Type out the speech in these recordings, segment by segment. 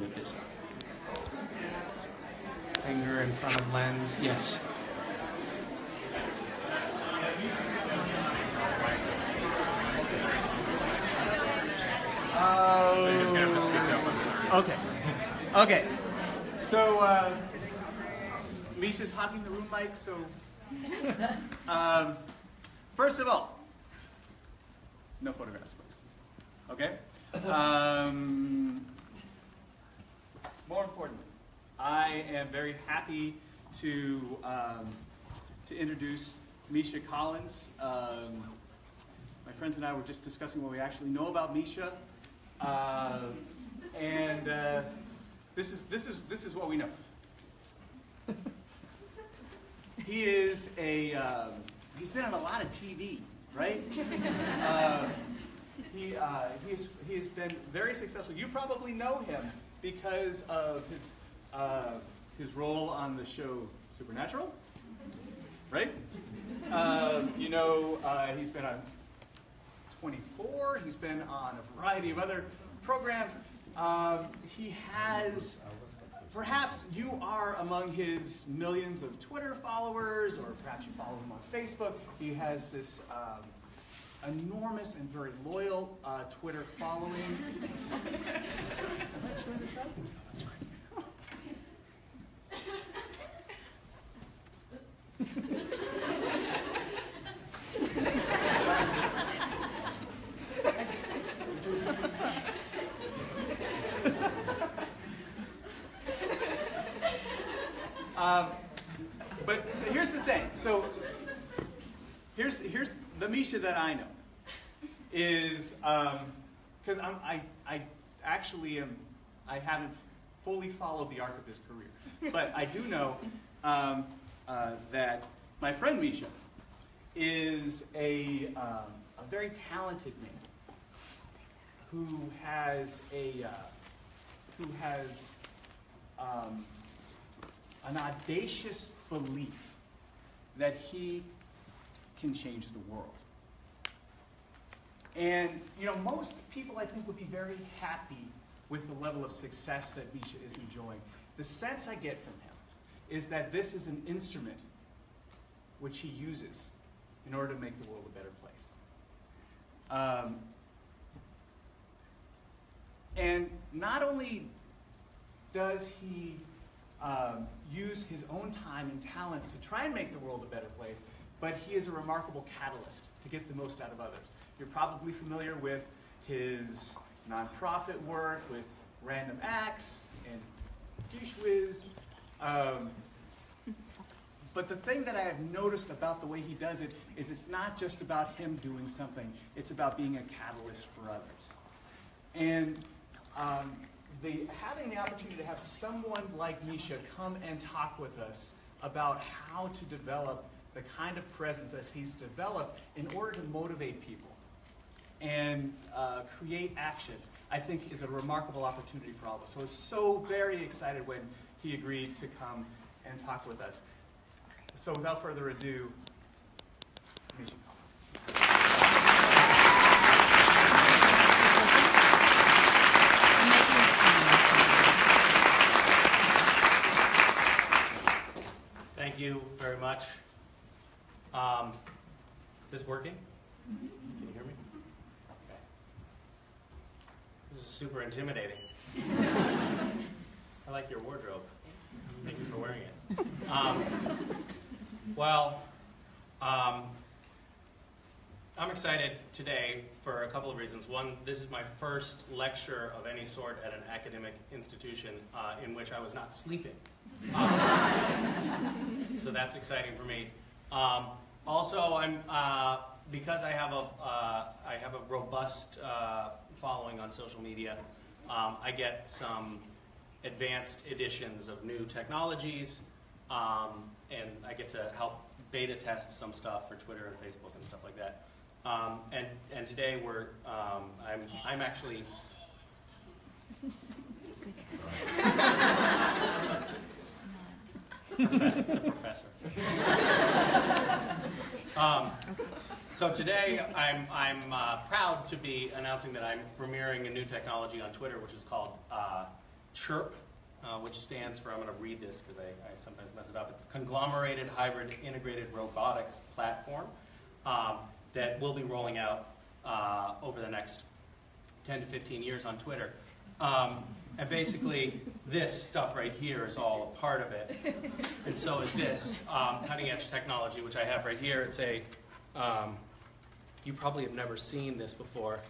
way. Finger in front of lens. Yes. Oh. Okay. Okay. So, uh, Misha's hogging the room mic, so. Um, first of all, no photographs, please. Okay? Um, more importantly, I am very happy to, um, to introduce Misha Collins. Um, my friends and I were just discussing what we actually know about Misha. Uh, and uh, this, is, this, is, this is what we know. he is a, um, he's been on a lot of TV, right? Uh, he, uh, he's, he has been very successful. You probably know him because of his, uh, his role on the show Supernatural, right? Um, you know, uh, he's been on 24. He's been on a variety of other programs. Um, he has, perhaps you are among his millions of Twitter followers, or perhaps you follow him on Facebook. He has this um, enormous and very loyal uh, Twitter following. Am I screwing this up? Um, but here's the thing. So here's here's the Misha that I know is because um, I I actually am I haven't fully followed the arc of his career, but I do know um, uh, that my friend Misha is a um, a very talented man who has a uh, who has um, an audacious belief that he can change the world. And, you know, most people I think would be very happy with the level of success that Misha is enjoying. The sense I get from him is that this is an instrument which he uses in order to make the world a better place. Um, and not only does he um, use his own time and talents to try and make the world a better place, but he is a remarkable catalyst to get the most out of others. You're probably familiar with his nonprofit work with Random Acts and GISHWHES. Um, but the thing that I have noticed about the way he does it is it's not just about him doing something, it's about being a catalyst for others. And um, the, having the opportunity to have someone like Misha come and talk with us about how to develop the kind of presence that he's developed in order to motivate people and uh, create action, I think is a remarkable opportunity for all of us. So I was so very excited when he agreed to come and talk with us. So without further ado, Thank you very much. Um, is this working? Can you hear me? Okay. This is super intimidating. I like your wardrobe. Thank you for wearing it. Um, well, um, I'm excited today for a couple of reasons. One, this is my first lecture of any sort at an academic institution uh, in which I was not sleeping. Um, so that's exciting for me. Um, also, I'm uh, because I have a uh, I have a robust uh, following on social media. Um, I get some advanced editions of new technologies, um, and I get to help beta test some stuff for Twitter and Facebook and stuff like that. Um, and and today we're um, I'm I'm actually. it's a professor. um, so today I'm I'm uh, proud to be announcing that I'm premiering a new technology on Twitter, which is called uh, CHIRP, uh, which stands for, I'm going to read this because I, I sometimes mess it up, it's Conglomerated Hybrid Integrated Robotics Platform um, that we'll be rolling out uh, over the next 10 to 15 years on Twitter. Um, and basically, this stuff right here is all a part of it. And so is this um, cutting edge technology, which I have right here. It's a, um, you probably have never seen this before.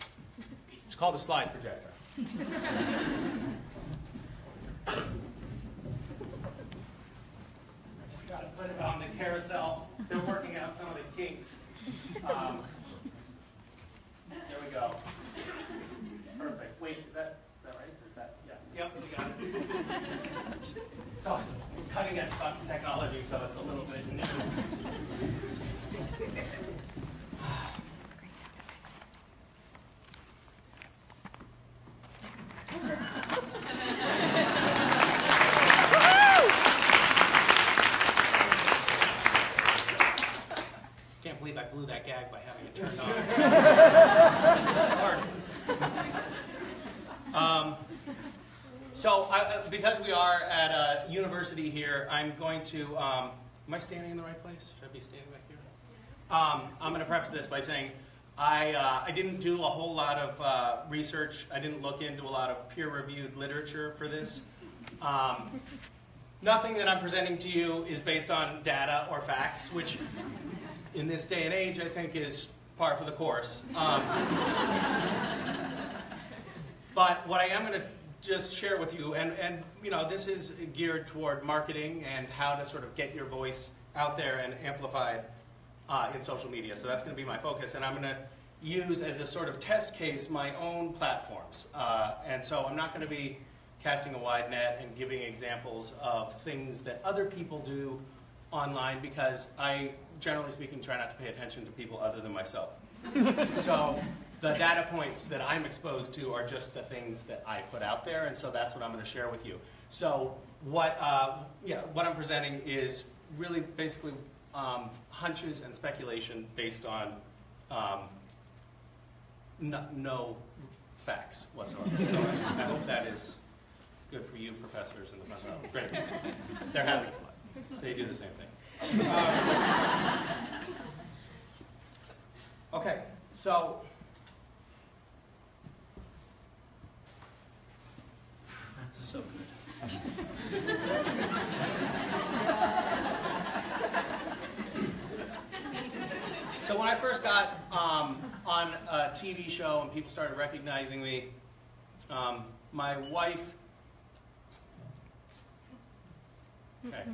It's called a slide projector. Got to put it on the carousel. They're working out some of the kinks. Um, there we go. Perfect. Wait, is that, is that right? Is that, yeah. Yep, we got it. So it's cutting edge technology, so it's a little bit new. Can't believe I blew that gag by having it turned on. um, so, I, uh, because we are at a university here, I'm going to. Um, am I standing in the right place? Should I be standing back here? Um, I'm going to preface this by saying I, uh, I didn't do a whole lot of uh, research. I didn't look into a lot of peer-reviewed literature for this. Um, nothing that I'm presenting to you is based on data or facts, which in this day and age I think is par for the course. Um, but what I am going to just share with you, and, and you know, this is geared toward marketing and how to sort of get your voice out there and amplified uh, in social media. So that's going to be my focus, and I'm going to use as a sort of test case my own platforms. Uh, and so I'm not going to be casting a wide net and giving examples of things that other people do online because I, generally speaking, try not to pay attention to people other than myself. so the data points that I'm exposed to are just the things that I put out there, and so that's what I'm going to share with you. So what, uh, yeah, what I'm presenting is really basically um, hunches and speculation based on um, no, no, facts whatsoever. So I, I, hope that is good for you professors in the front row. Great. They're happy. They do the same thing. Um, okay, so So good. so when I first got um, on a TV show and people started recognizing me, um, my wife. Okay.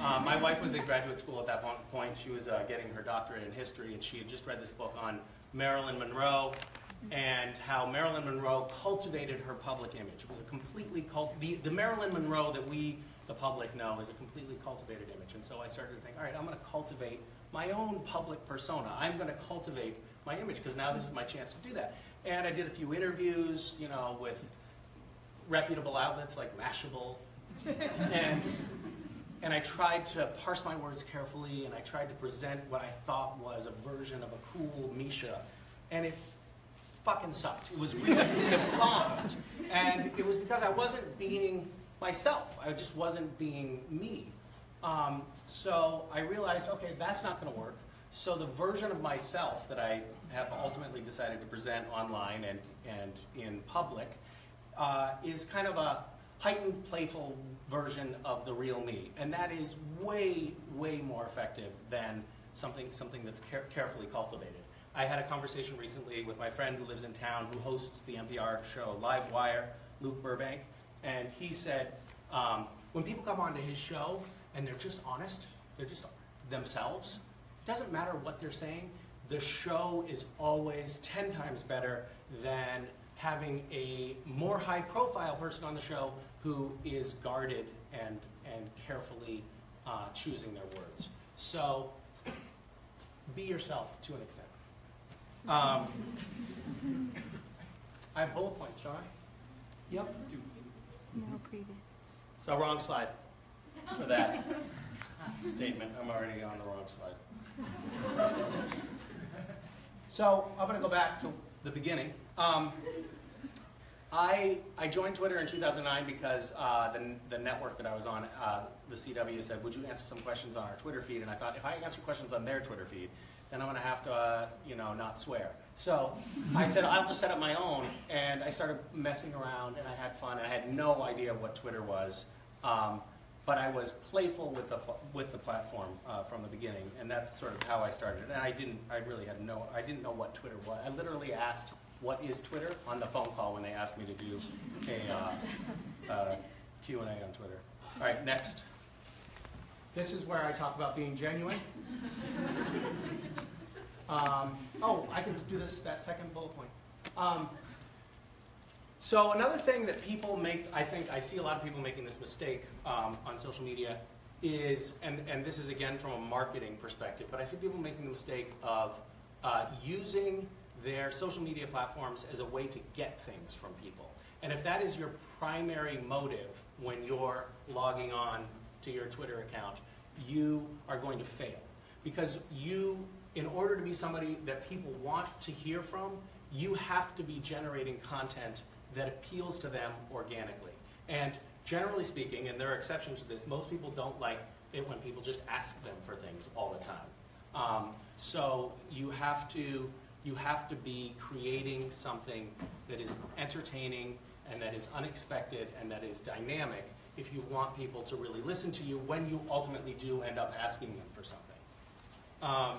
Uh, my wife was in graduate school at that point. She was uh, getting her doctorate in history, and she had just read this book on Marilyn Monroe and how Marilyn Monroe cultivated her public image. It was a completely cult. The, the Marilyn Monroe that we, the public, know is a completely cultivated image. And so I started to think, all right, I'm going to cultivate my own public persona. I'm going to cultivate my image because now this is my chance to do that. And I did a few interviews, you know, with reputable outlets like Mashable, and and I tried to parse my words carefully, and I tried to present what I thought was a version of a cool Misha, and it fucking sucked. It was really, bombed. And it was because I wasn't being myself. I just wasn't being me. Um, so I realized, okay, that's not going to work. So the version of myself that I have ultimately decided to present online and, and in public uh, is kind of a heightened, playful version of the real me. And that is way, way more effective than something, something that's care carefully cultivated. I had a conversation recently with my friend who lives in town who hosts the NPR show Live Wire, Luke Burbank, and he said um, when people come onto his show and they're just honest, they're just themselves, it doesn't matter what they're saying, the show is always 10 times better than having a more high profile person on the show who is guarded and, and carefully uh, choosing their words. So be yourself to an extent. Um, I have bullet points, don't I? Yep. No previous. So wrong slide for that statement. I'm already on the wrong slide. So I'm going to go back to the beginning. Um, I, I joined Twitter in 2009 because uh, the, the network that I was on, uh, the CW, said, would you answer some questions on our Twitter feed? And I thought, if I answer questions on their Twitter feed, then I'm going to have to, uh, you know, not swear. So I said, I'll just set up my own. And I started messing around, and I had fun. And I had no idea what Twitter was. Um, but I was playful with the, with the platform uh, from the beginning. And that's sort of how I started. And I didn't, I really had no, I didn't know what Twitter was. I literally asked, what is Twitter on the phone call when they asked me to do a uh, uh, Q&A on Twitter. All right, next. This is where I talk about being genuine. Um, oh, I can do this, that second bullet point. Um, so another thing that people make, I think, I see a lot of people making this mistake um, on social media is, and, and this is again from a marketing perspective, but I see people making the mistake of uh, using their social media platforms as a way to get things from people. And if that is your primary motive when you're logging on to your Twitter account, you are going to fail. Because you, in order to be somebody that people want to hear from, you have to be generating content that appeals to them organically. And generally speaking, and there are exceptions to this, most people don't like it when people just ask them for things all the time. Um, so you have to you have to be creating something that is entertaining and that is unexpected and that is dynamic if you want people to really listen to you when you ultimately do end up asking them for something. Um,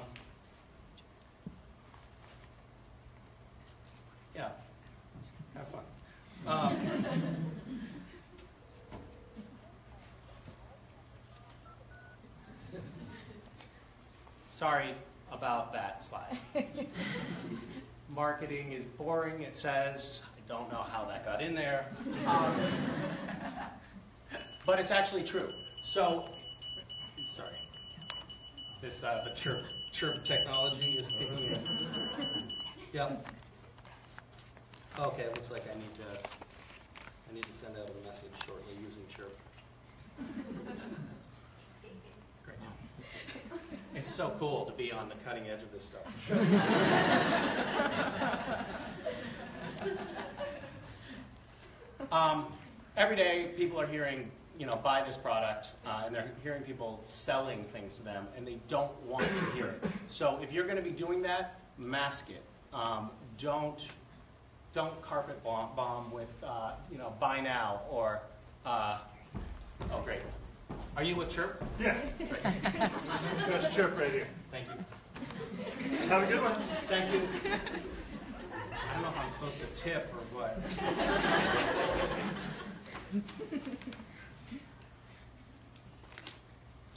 yeah, have fun. Um, sorry about that slide. Marketing is boring, it says. I don't know how that got in there. Um, but it's actually true. So, sorry. This, uh, the chirp, chirp technology is kicking in. Yep. Okay, it looks like I need to, I need to send out a message shortly using chirp. Great. It's so cool to be on the cutting edge of this stuff. um, every day, people are hearing, you know, buy this product, uh, and they're hearing people selling things to them, and they don't want to hear it. So if you're going to be doing that, mask it. Um, don't don't carpet bomb, bomb with, uh, you know, buy now or, uh, oh great. Are you with Chirp? Yeah. That's Chip right here. Thank you. Have a good one. Thank you. I don't know if I'm supposed to tip or what.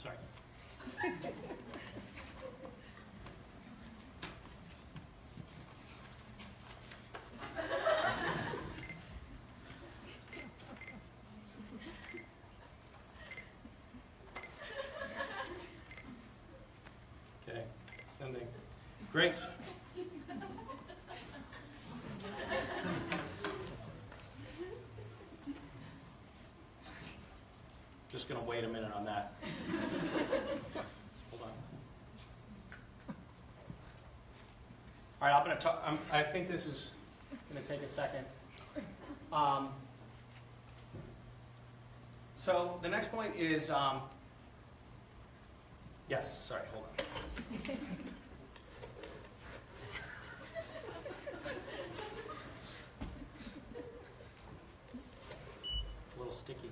Sorry. Okay, sending. Great. Just gonna wait a minute on that. Hold on. I'm, I think this is gonna take a second. Um, so the next point is, um, yes, sorry, hold on. It's a little sticky.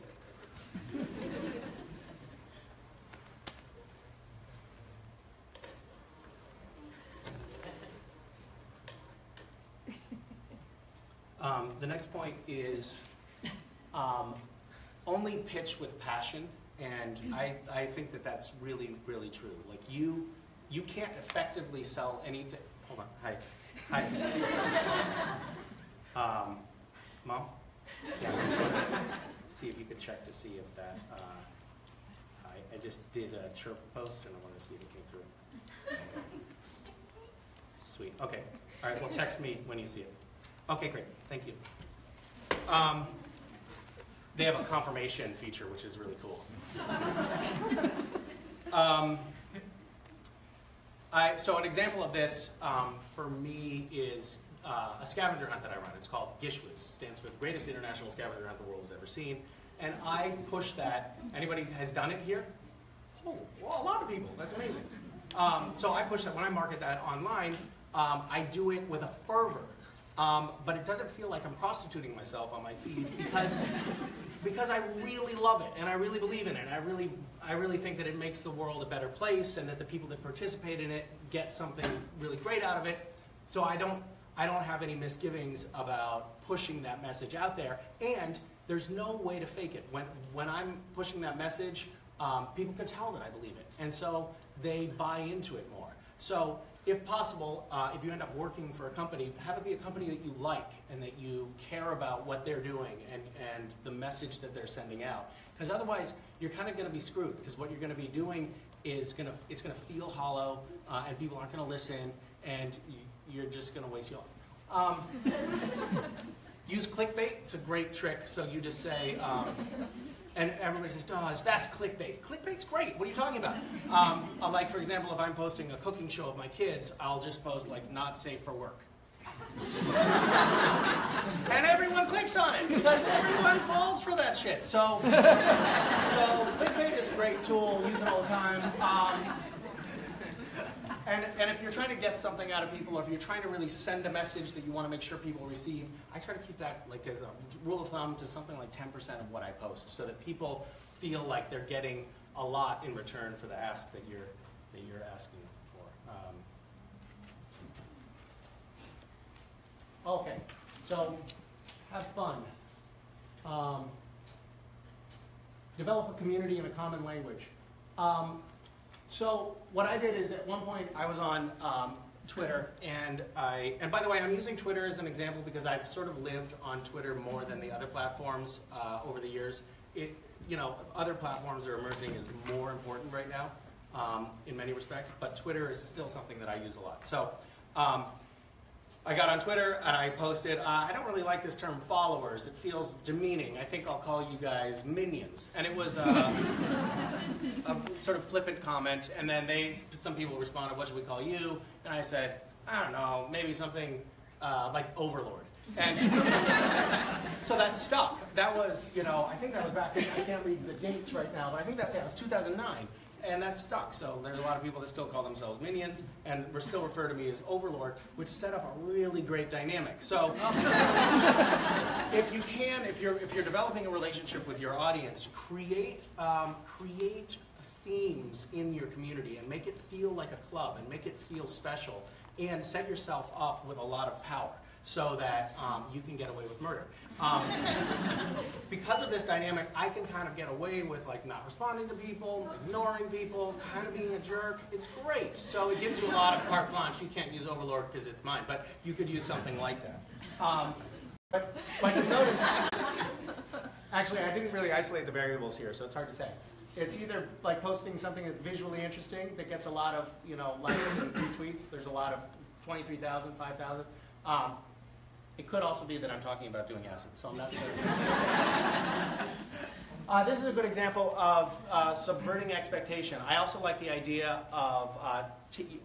Um, the next point is um, only pitch with passion, and I, I think that that's really, really true. Like you, you can't effectively sell anything. Hold on, hi, hi. Um, Mom? Yeah. See if you could check to see if that, uh, I, I just did a chirp post and I want to see if it came through. Sweet, okay. All right, well, text me when you see it. Okay, great, thank you. Um, they have a confirmation feature, which is really cool. Um, I, so an example of this um, for me is uh, a scavenger hunt that I run. It's called GISHWHES, stands for the greatest international scavenger hunt the world has ever seen. And I push that. Anybody has done it here? Oh, well, a lot of people. That's amazing. Um, so I push that when I market that online. Um, I do it with a fervor, um, but it doesn't feel like I'm prostituting myself on my feed because because I really love it and I really believe in it. I really I really think that it makes the world a better place and that the people that participate in it get something really great out of it. So I don't I don't have any misgivings about pushing that message out there. And there's no way to fake it. When when I'm pushing that message, um, people can tell that I believe it, and so they buy into it more. So if possible, uh, if you end up working for a company, have it be a company that you like and that you care about what they're doing and, and the message that they're sending out. Because otherwise, you're kind of going to be screwed. Because what you're going to be doing is going to it's going to feel hollow, uh, and people aren't going to listen, and you, you're just going to waste your life. Um, use clickbait. It's a great trick. So you just say, um, and everybody says, "Oh, that's clickbait." Clickbait's great. What are you talking about? Um, uh, like, for example, if I'm posting a cooking show of my kids, I'll just post like "not safe for work," and everyone clicks on it because everyone falls for that shit. So, so clickbait is a great tool. Use it all the time. Um, and, and if you're trying to get something out of people, or if you're trying to really send a message that you want to make sure people receive, I try to keep that like as a rule of thumb to something like 10% of what I post, so that people feel like they're getting a lot in return for the ask that you're that you're asking for. Um, okay, so have fun. Um, develop a community and a common language. Um, so what I did is at one point I was on um, Twitter, and I and by the way, I'm using Twitter as an example because I've sort of lived on Twitter more than the other platforms uh, over the years. It, you know, other platforms are emerging as more important right now um, in many respects, but Twitter is still something that I use a lot. So. Um, I got on Twitter and I posted, uh, I don't really like this term followers. It feels demeaning. I think I'll call you guys minions. And it was uh, a sort of flippant comment. And then they, some people responded, what should we call you? And I said, I don't know, maybe something uh, like overlord. And so that stuck. That was, you know, I think that was back, I can't read the dates right now, but I think that yeah, was 2009 and that's stuck. So there's a lot of people that still call themselves minions, and we still refer to me as Overlord, which set up a really great dynamic. So if you can, if you're if you're developing a relationship with your audience, create um, create themes in your community and make it feel like a club and make it feel special, and set yourself up with a lot of power so that um, you can get away with murder. Um, because of this dynamic, I can kind of get away with like not responding to people, ignoring people, kind of being a jerk. It's great. So it gives you a lot of carte blanche. You can't use Overlord because it's mine, but you could use something like that. Um, but, but you notice, actually, I didn't really isolate the variables here, so it's hard to say. It's either like posting something that's visually interesting that gets a lot of you know likes and retweets. There's a lot of 23,000, 5,000. Um, it could also be that I'm talking about doing acid, so I'm not sure. uh, this is a good example of uh, subverting expectation. I also like the idea of uh,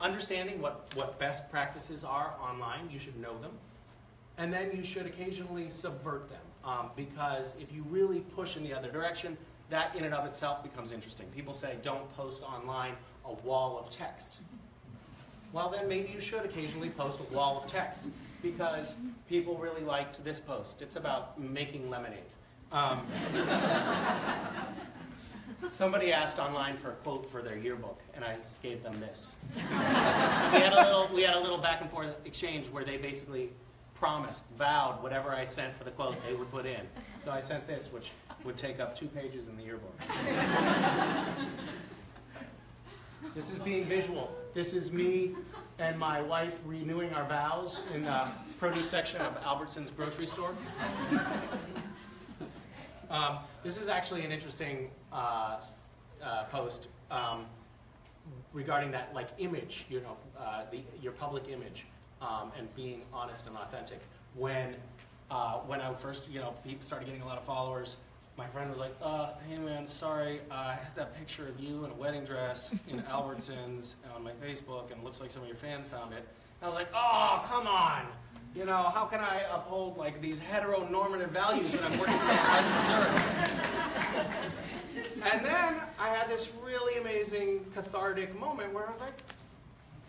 understanding what, what best practices are online. You should know them. And then you should occasionally subvert them. Um, because if you really push in the other direction, that in and of itself becomes interesting. People say, don't post online a wall of text. Well, then maybe you should occasionally post a wall of text because people really liked this post. It's about making lemonade. Um, somebody asked online for a quote for their yearbook, and I gave them this. we had a little, we had a little back and forth exchange where they basically promised, vowed, whatever I sent for the quote, they would put in. So I sent this, which would take up two pages in the yearbook. this is being visual. This is me and my wife renewing our vows in the produce section of Albertson's grocery store. um, this is actually an interesting uh, uh, post um, regarding that like image, you know, uh, the, your public image, um, and being honest and authentic. When uh, when I first, you know, started getting a lot of followers, my friend was like, uh, hey man, sorry, uh, I had that picture of you in a wedding dress in Albertsons on my Facebook, and it looks like some of your fans found it. And I was like, oh, come on. You know, how can I uphold like these heteronormative values that I'm working so hard to preserve? And then I had this really amazing cathartic moment where I was like,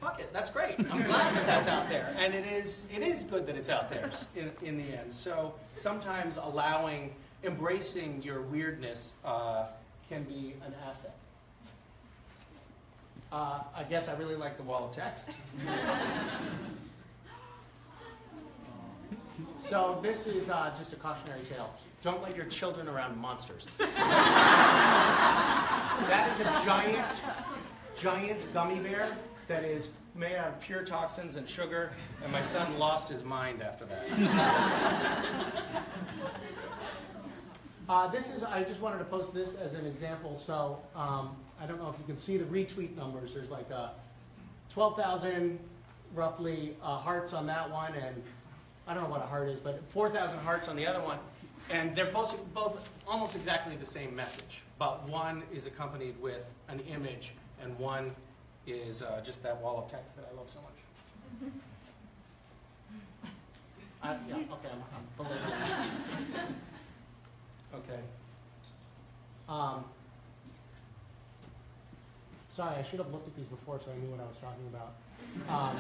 fuck it, that's great. I'm glad that that's out there. And it is, it is good that it's out there in, in the end. So sometimes allowing, embracing your weirdness uh, can be an asset. Uh, I guess I really like the wall of text. so this is uh, just a cautionary tale. Don't let your children around monsters. that is a giant, giant gummy bear that is made out of pure toxins and sugar, and my son lost his mind after that. Uh, this is, I just wanted to post this as an example. So um, I don't know if you can see the retweet numbers. There's like uh, 12,000 roughly uh, hearts on that one, and I don't know what a heart is, but 4,000 hearts on the other one. And they're both, both almost exactly the same message, but one is accompanied with an image, and one is uh, just that wall of text that I love so much. I, yeah, okay, I'm, I'm. Okay. Um, sorry, I should have looked at these before so I knew what I was talking about. Um,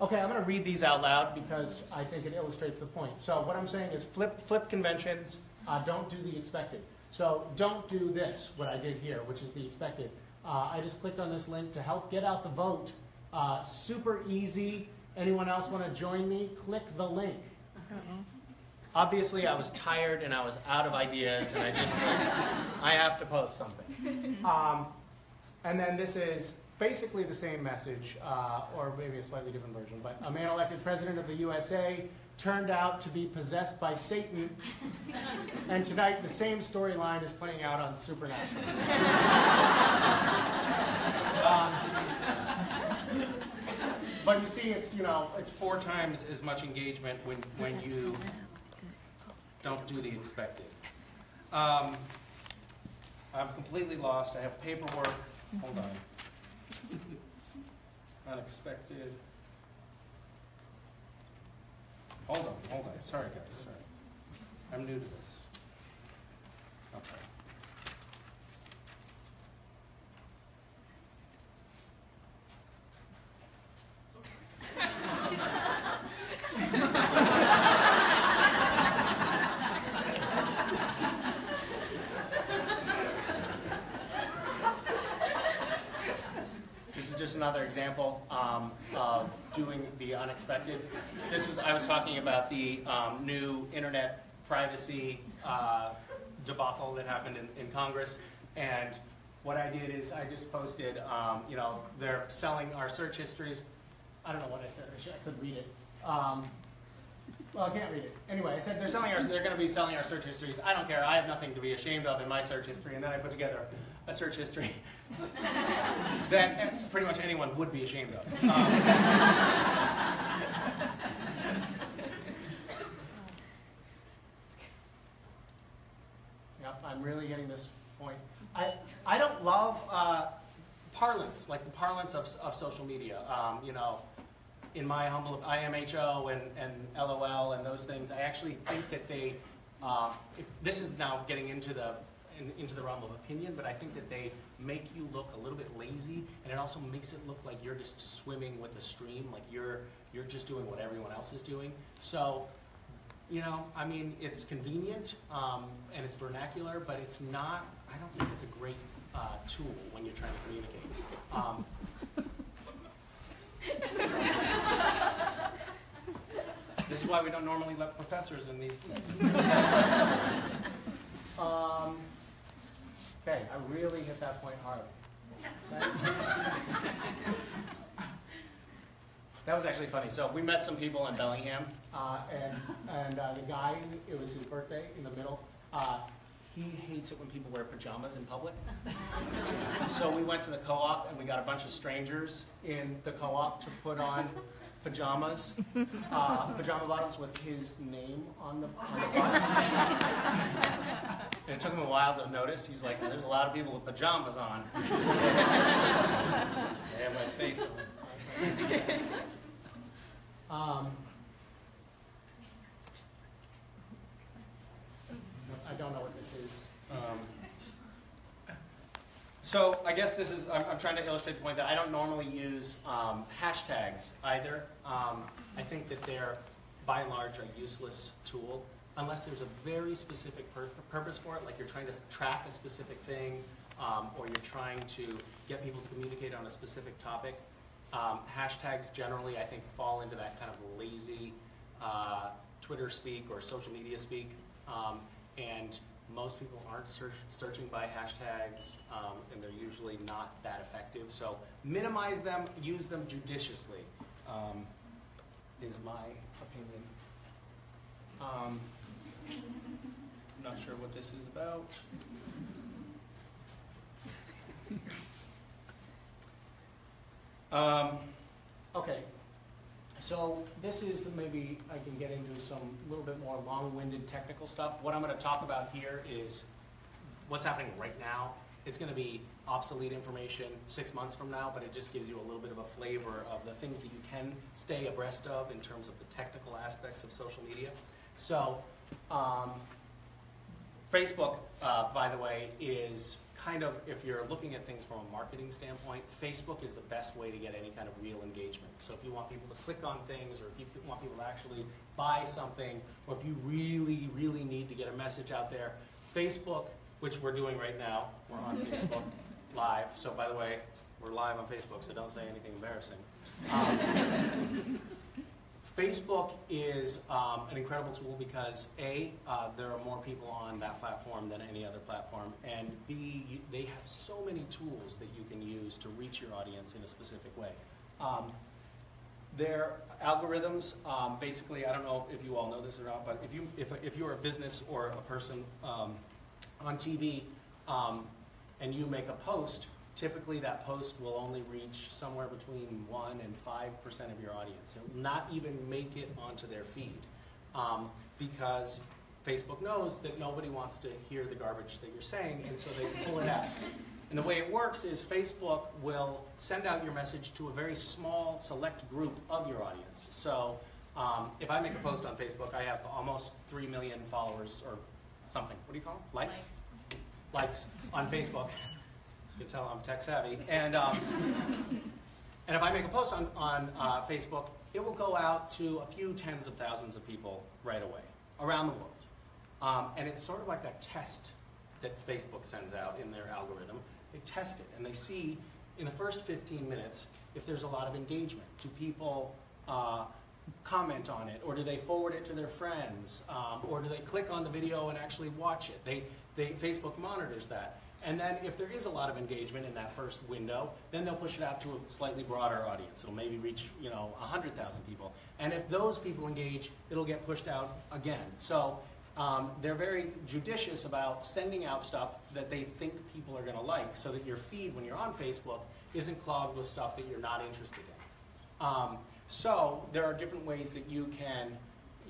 okay, I'm going to read these out loud because I think it illustrates the point. So what I'm saying is flip, flip conventions, uh, don't do the expected. So don't do this, what I did here, which is the expected. Uh, I just clicked on this link to help get out the vote. Uh, super easy. Anyone else want to join me? Click the link. Obviously, I was tired and I was out of ideas, and I just I have to post something. Um, and then this is basically the same message, uh, or maybe a slightly different version. But a man elected president of the USA turned out to be possessed by Satan, and tonight the same storyline is playing out on Supernatural. Um, but you see, it's you know, it's four times as much engagement when when you don't do the expected. Um, I'm completely lost. I have paperwork. Hold on. Unexpected. Hold on, hold on. Sorry, guys. Sorry. I'm new to this. Okay. This is just another example um, of doing the unexpected. This is, I was talking about the um, new internet privacy uh, debacle that happened in, in Congress. And what I did is I just posted, um, you know, they're selling our search histories. I don't know what I said, I, should, I could read it. Um, well, I can't read it. Anyway, I said they're selling our, they're going to be selling our search histories. I don't care. I have nothing to be ashamed of in my search history. And then I put together a search history that pretty much anyone would be ashamed of. Um, yep, I'm really getting this point. I, I don't love uh, parlance, like the parlance of, of social media. Um, you know, in my humble IMHO and, and LOL and those things, I actually think that they, uh, this is now getting into the in, into the realm of opinion, but I think that they make you look a little bit lazy, and it also makes it look like you're just swimming with the stream, like you're you're just doing what everyone else is doing. So, you know, I mean, it's convenient um, and it's vernacular, but it's not. I don't think it's a great uh, tool when you're trying to communicate. Um, This is why we don't normally let professors in these. um, okay, I really hit that point hard. that was actually funny. So we met some people in Bellingham, uh, and and uh, the guy, it was his birthday in the middle. Uh, he hates it when people wear pajamas in public. so we went to the co-op and we got a bunch of strangers in the co-op to put on pajamas, uh, pajama bottoms with his name on the, on the bottom. And it took him a while to notice. He's like, there's a lot of people with pajamas on. and my face on. Um, I don't know what this is. Um, so I guess this is, I'm, I'm trying to illustrate the point that I don't normally use um, hashtags either. Um, I think that they're, by and large, a useless tool unless there's a very specific pur- purpose for it, like you're trying to track a specific thing, um, or you're trying to get people to communicate on a specific topic. Um, hashtags generally, I think, fall into that kind of lazy uh, Twitter speak or social media speak. Um, and most people aren't search, searching by hashtags, um, and they're usually not that effective. So minimize them, use them judiciously, um, is my opinion. I'm not sure what this is about. Um, okay, so this is maybe I can get into some little bit more long-winded technical stuff. What I'm going to talk about here is what's happening right now. It's going to be obsolete information six months from now, but it just gives you a little bit of a flavor of the things that you can stay abreast of in terms of the technical aspects of social media. So, um, Facebook, uh, by the way, is kind of, if you're looking at things from a marketing standpoint, Facebook is the best way to get any kind of real engagement. So if you want people to click on things, or if you want people to actually buy something, or if you really, really need to get a message out there, Facebook, which we're doing right now, we're on Facebook Live. So by the way, we're live on Facebook, so don't say anything embarrassing. Um, Facebook is um, an incredible tool because A, uh, there are more people on that platform than any other platform, and B, they have so many tools that you can use to reach your audience in a specific way. Um, their algorithms, um, basically, I don't know if you all know this or not, but if you if, if you're a business or a person um, on TV um, and you make a post, typically that post will only reach somewhere between one and five percent of your audience. It will not even make it onto their feed um, because Facebook knows that nobody wants to hear the garbage that you're saying, and so they pull it out. And the way it works is Facebook will send out your message to a very small, select group of your audience. So um, if I make a post on Facebook, I have almost 3 million followers or something. What do you call them? Likes? Likes on Facebook. Can tell I'm tech savvy. And, um, and if I make a post on, on uh, Facebook, it will go out to a few tens of thousands of people right away around the world. Um, and it's sort of like a test that Facebook sends out in their algorithm. They test it and they see in the first 15 minutes if there's a lot of engagement. Do people uh, comment on it, or do they forward it to their friends, um, or do they click on the video and actually watch it? They, they, Facebook monitors that. And then if there is a lot of engagement in that first window, then they'll push it out to a slightly broader audience. It'll maybe reach, you know, 100,000 people. And if those people engage, it'll get pushed out again. So um, they're very judicious about sending out stuff that they think people are going to like so that your feed when you're on Facebook isn't clogged with stuff that you're not interested in. Um, so there are different ways that you can,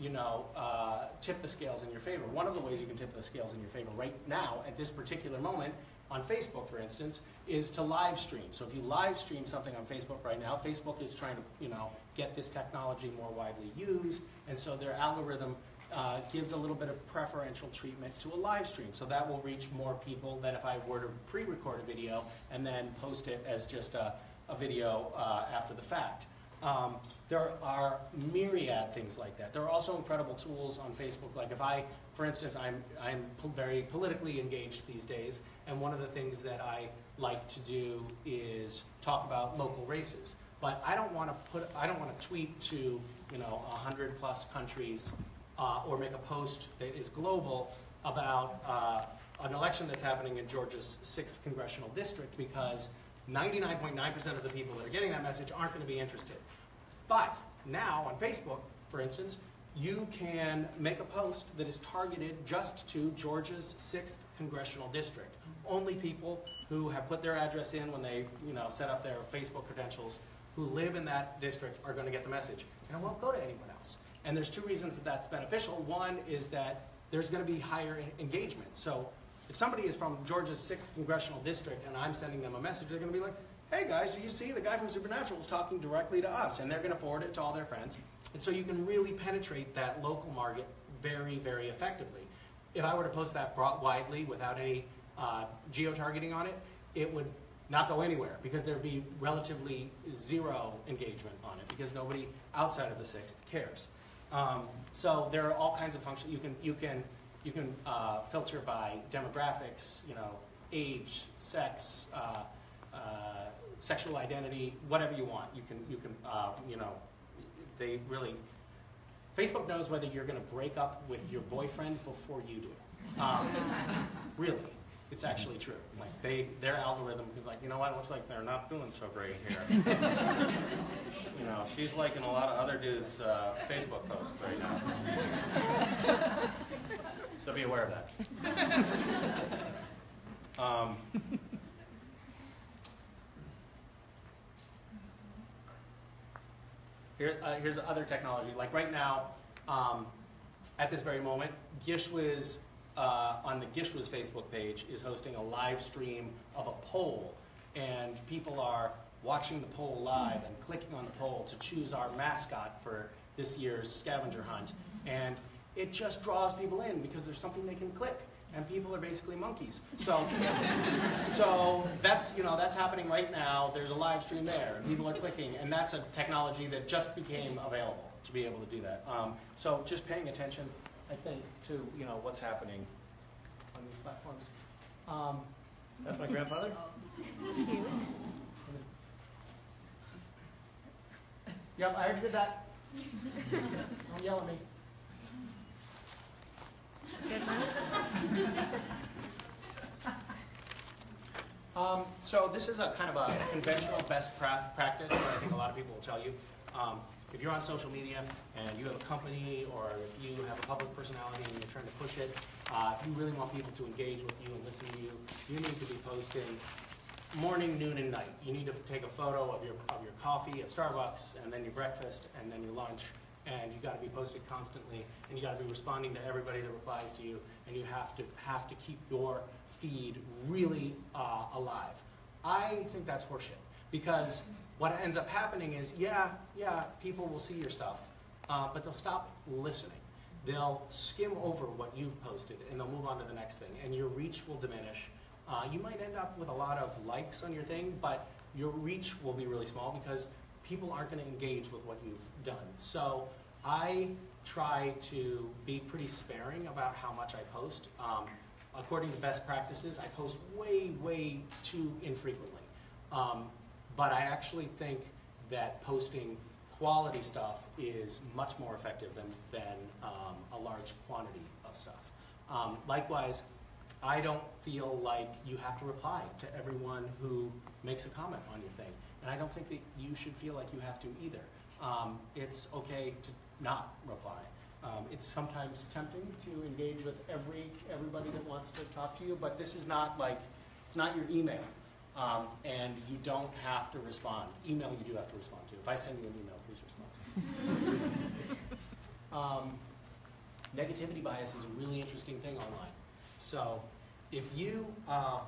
you know, uh, tip the scales in your favor. One of the ways you can tip the scales in your favor right now, at this particular moment, on Facebook, for instance, is to live stream. So if you live stream something on Facebook right now, Facebook is trying to, you know, get this technology more widely used, and so their algorithm uh, gives a little bit of preferential treatment to a live stream. So that will reach more people than if I were to pre-record a video and then post it as just a, a video uh, after the fact. Um, there are myriad things like that. There are also incredible tools on Facebook. Like if I, for instance, I'm, I'm po- very politically engaged these days, and one of the things that I like to do is talk about local races. But I don't want to put, I don't want to tweet to, you know, a hundred plus countries uh, or make a post that is global about uh, an election that's happening in Georgia's sixth congressional district because 99.9% of the people that are getting that message aren't going to be interested. But now on Facebook, for instance, you can make a post that is targeted just to Georgia's sixth congressional district. Only people who have put their address in when they, you know, set up their Facebook credentials, who live in that district, are going to get the message, and it won't go to anyone else. And there's two reasons that that's beneficial. One is that there's going to be higher engagement. So if somebody is from Georgia's sixth congressional district and I'm sending them a message, they're going to be like, hey guys, do you see the guy from Supernatural is talking directly to us, and they're going to forward it to all their friends. And so you can really penetrate that local market very, very effectively. If I were to post that broad widely without any uh, geo-targeting on it, it would not go anywhere because there'd be relatively zero engagement on it because nobody outside of the sixth cares. Um, so there are all kinds of functions. You can you can you can uh, filter by demographics, you know, age, sex, uh, uh, sexual identity, whatever you want. You can you can uh, you know, they really. Facebook knows whether you're going to break up with your boyfriend before you do. Um, really, it's actually true. Like they, their algorithm is like, you know what? It looks like they're not doing so great here. you know, she's liking a lot of other dudes' uh, Facebook posts right now. so be aware of that. Um, here, uh, here's other technology. Like right now, um, at this very moment, GISHWHES uh, on the GISHWHES Facebook page is hosting a live stream of a poll, and people are watching the poll live and clicking on the poll to choose our mascot for this year's scavenger hunt. And it just draws people in because there's something they can click, and people are basically monkeys. So, so that's you know that's happening right now. There's a live stream there, and people are clicking, and that's a technology that just became available to be able to do that. Um, so just paying attention, I think, to you know what's happening on these platforms. Um, that's my grandfather. Cute. Yep, I already did that. Don't yell at me. Um, so this is a kind of a conventional best pra- practice that I think a lot of people will tell you. Um, if you're on social media and you have a company or if you have a public personality and you're trying to push it, uh, if you really want people to engage with you and listen to you, you need to be posting morning, noon, and night. You need to take a photo of your of your coffee at Starbucks and then your breakfast and then your lunch. And you got to be posted constantly, and you got to be responding to everybody that replies to you, and you have to have to keep your feed really uh, alive. I think that's horseshit because what ends up happening is, yeah, yeah, people will see your stuff, uh, but they'll stop listening. They'll skim over what you've posted and they'll move on to the next thing, and your reach will diminish. Uh, you might end up with a lot of likes on your thing, but your reach will be really small because people aren't going to engage with what you've done. So I try to be pretty sparing about how much I post. Um, according to best practices, I post way, way too infrequently. Um, but I actually think that posting quality stuff is much more effective than, than um, a large quantity of stuff. Um, likewise, I don't feel like you have to reply to everyone who makes a comment on your thing. And I don't think that you should feel like you have to either. Um, it's okay to not reply. Um, it's sometimes tempting to engage with every everybody that wants to talk to you, but this is not like it's not your email, um, and you don't have to respond. Email you do have to respond to. If I send you an email, please respond. um, negativity bias is a really interesting thing online. So if you, uh,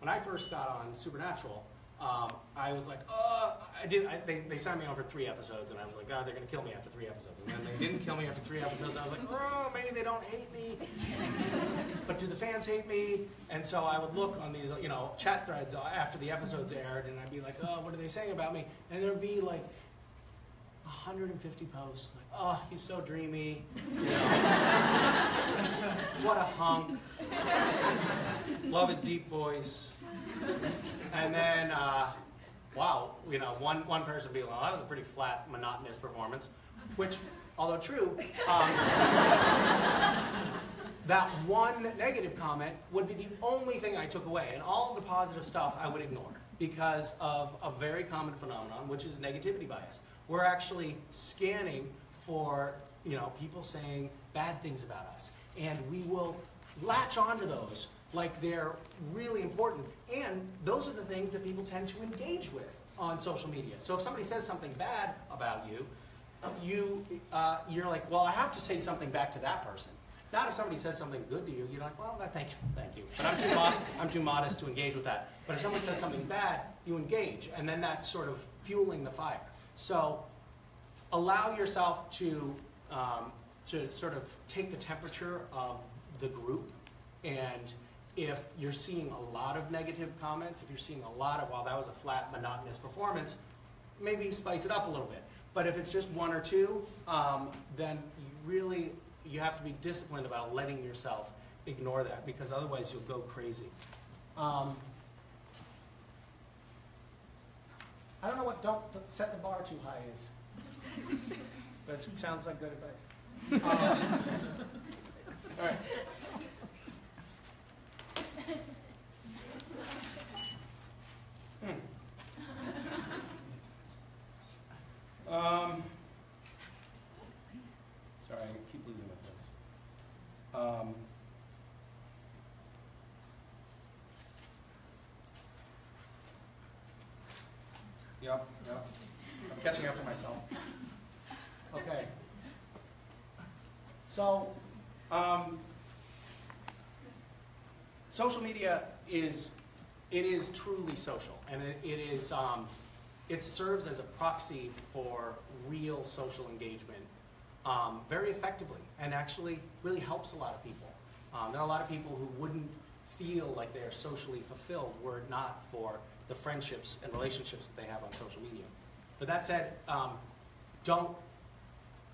when I first got on Supernatural, um, I was like, oh, I did. I, they, they signed me on for three episodes, and I was like, God, they're gonna kill me after three episodes. And then they didn't kill me after three episodes. I was like, oh, maybe they don't hate me, but do the fans hate me? And so I would look on these, you know, chat threads after the episodes aired, and I'd be like, oh, what are they saying about me? And there'd be like 150 posts, like, oh, he's so dreamy. You know, what a hunk. Love his deep voice. And then, uh, wow, you know, one, one person would be like, well, that was a pretty flat, monotonous performance, which, although true, um, that one negative comment would be the only thing I took away. And all the positive stuff I would ignore because of a very common phenomenon, which is negativity bias. We're actually scanning for, you know, people saying bad things about us. And we will latch onto those like they're really important. And those are the things that people tend to engage with on social media. So if somebody says something bad about you, you, uh, you're like, well, I have to say something back to that person. Not if somebody says something good to you, you're like, well, thank you, thank you. But I'm too, I'm too modest to engage with that. But if someone says something bad, you engage, and then that's sort of fueling the fire. So allow yourself to, um, to sort of take the temperature of the group. And if you're seeing a lot of negative comments, if you're seeing a lot of, well, that was a flat, monotonous performance, maybe spice it up a little bit. But if it's just one or two, um, then you really, you have to be disciplined about letting yourself ignore that, because otherwise you'll go crazy. Um, I don't know what don't set the bar too high is. But it sounds like good advice. Um, All right. Hmm. Um, sorry, I keep losing my place. Um, Yep, yep. I'm catching up to myself. Okay. So, um, social media is, it is truly social, and it, it is, um, it serves as a proxy for real social engagement um, very effectively, and actually really helps a lot of people. Um, there are a lot of people who wouldn't feel like they are socially fulfilled were it not for the friendships and relationships that they have on social media. But that said, um, don't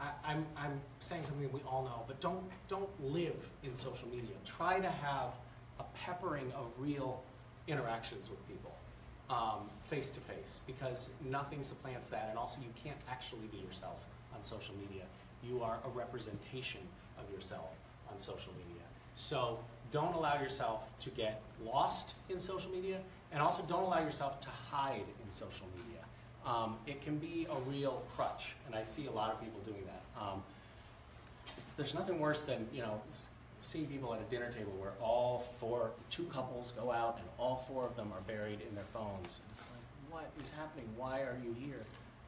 I, I'm, I'm saying something we all know, but don't, don't live in social media. Try to have a peppering of real interactions with people, face to face, because nothing supplants that, and also you can't actually be yourself on social media. You are a representation of yourself on social media. So don't allow yourself to get lost in social media, and also don't allow yourself to hide in social media um, it can be a real crutch, and I see a lot of people doing that. Um, there's nothing worse than you know seeing people at a dinner table where all four, two couples go out and all four of them are buried in their phones. It's like, what is happening? Why are you here?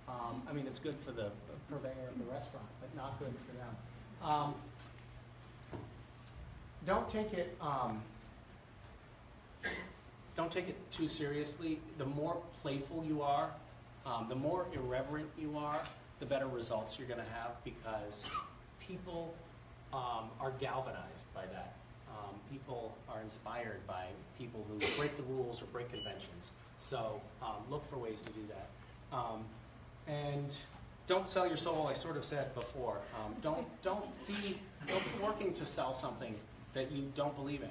Um, I mean, it's good for the purveyor of the restaurant, but not good for them. Um, don't take it. Um, don't take it too seriously. The more playful you are, um, the more irreverent you are, the better results you're going to have because people um, are galvanized by that. Um, people are inspired by people who break the rules or break conventions. So um, look for ways to do that. Um, and don't sell your soul, I sort of said before. Um, don't, don't, be, don't be working to sell something that you don't believe in.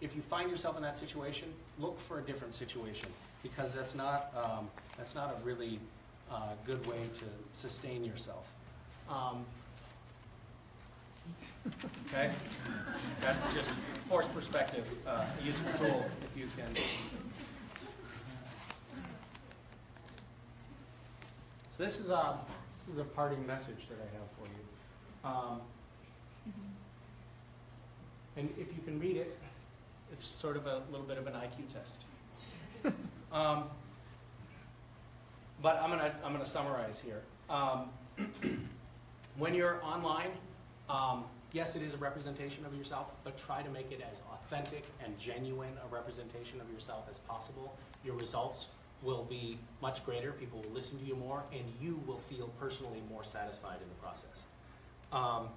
If you find yourself in that situation, look for a different situation because that's not, um, that's not a really uh, good way to sustain yourself. Um, okay? That's just forced perspective, uh, a useful tool if you can. So this is a, this is a parting message that I have for you. Um, and if you can read it, it's sort of a little bit of an IQ test. Um, but I'm gonna, I'm gonna summarize here. Um, when you're online, um, yes, it is a representation of yourself, but try to make it as authentic and genuine a representation of yourself as possible. Your results will be much greater, people will listen to you more, and you will feel personally more satisfied in the process. Um,